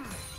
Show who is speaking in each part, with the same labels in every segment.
Speaker 1: Mm.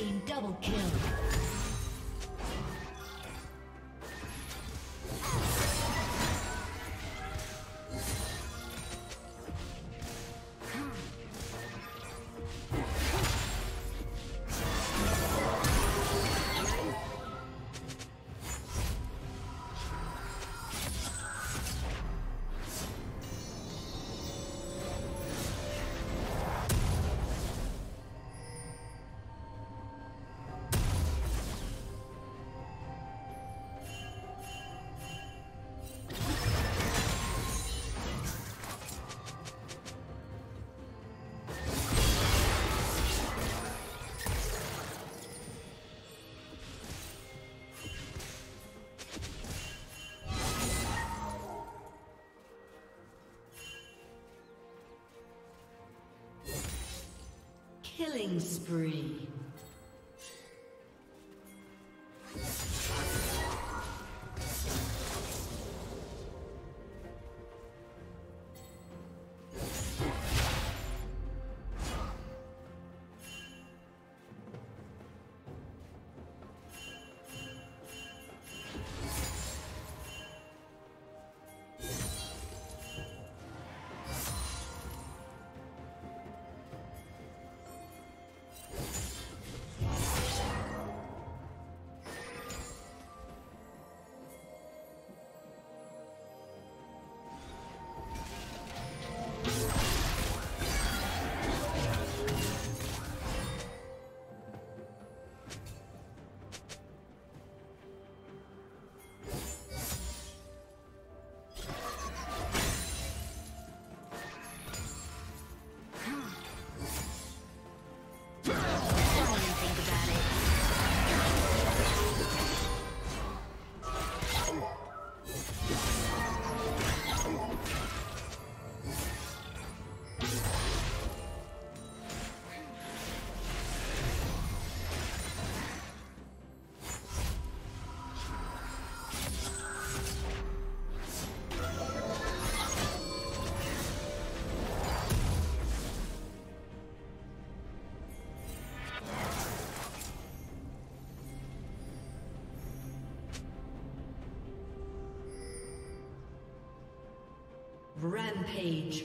Speaker 1: Team double kill. Killing spree. Rampage.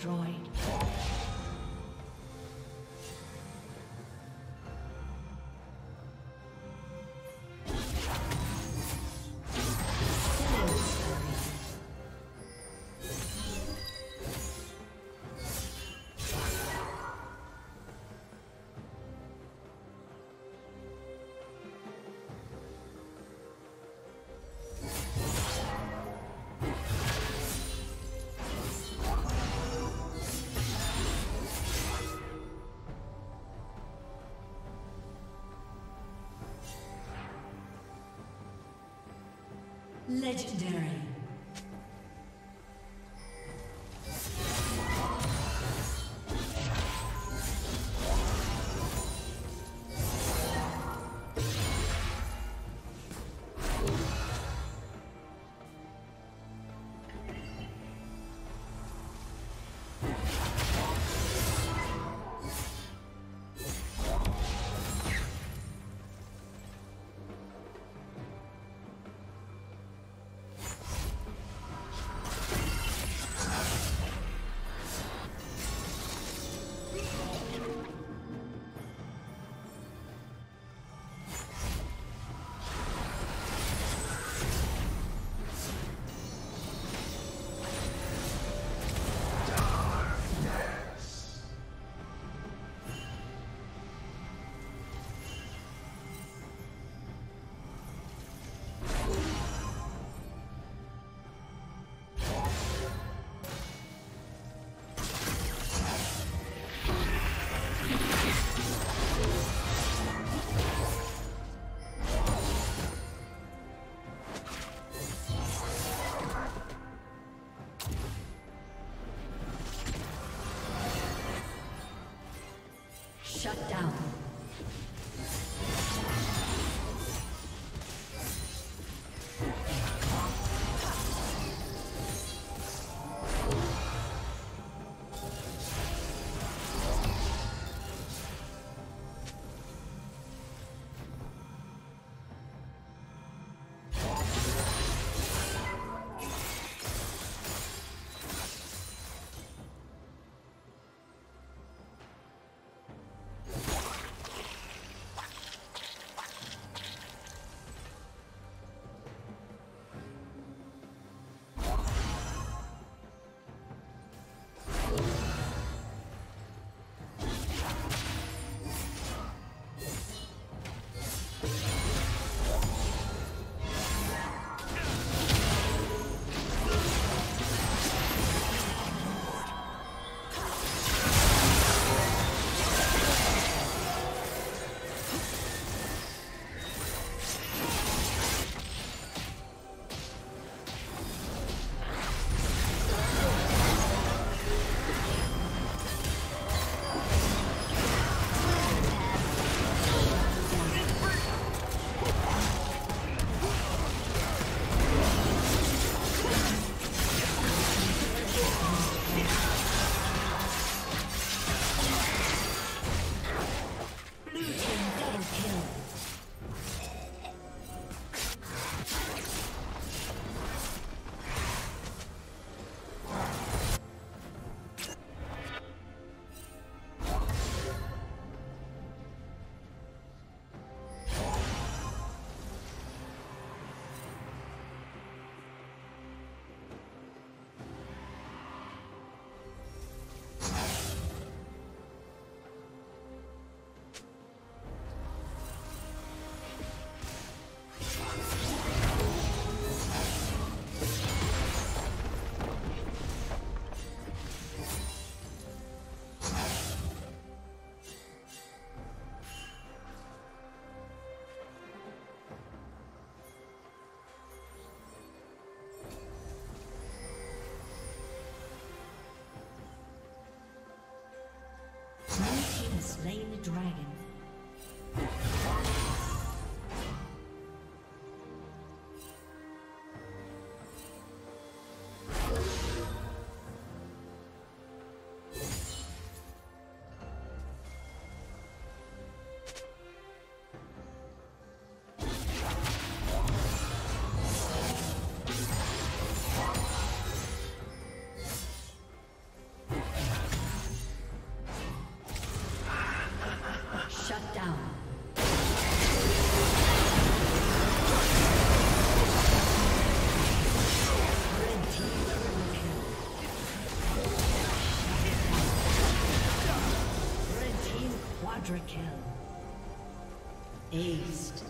Speaker 1: destroyed. Legendary. Shut down. Dragon. Aced.